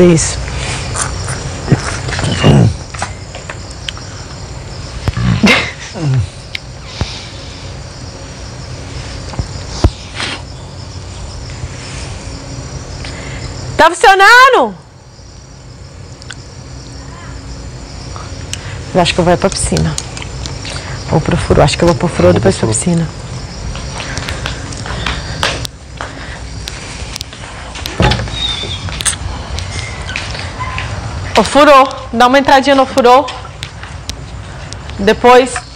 Isso. Tá funcionando? Eu acho que eu vou pra piscina. Ou pro furo. Acho que eu vou pro furo depois pra piscina. O furou. Dá uma entradinha no furou. Depois.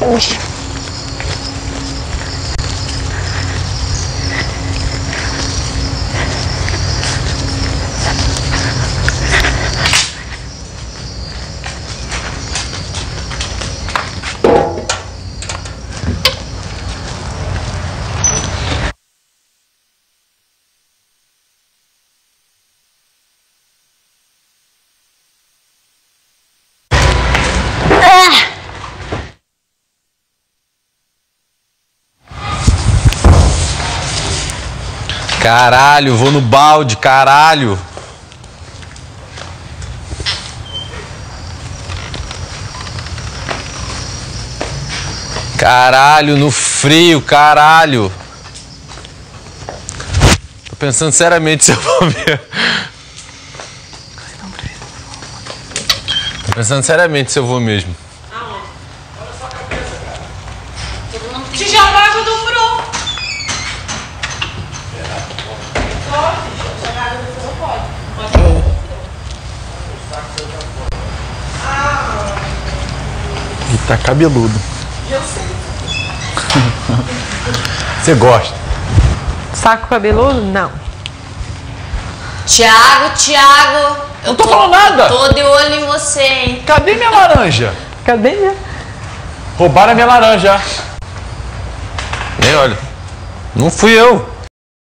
hoje. Caralho, vou no balde, caralho. Caralho, no frio, caralho. Tô pensando seriamente se eu vou ver. Tô pensando seriamente se eu vou mesmo. Tijolo água do furou. E tá cabeludo. Você gosta? Saco cabeludo? Não. Tiago, Tiago. Eu Não tô falando nada. Tô de olho em você, hein? Cadê minha laranja? Cadê minha? Roubaram a minha laranja. Nem olha. Não fui eu.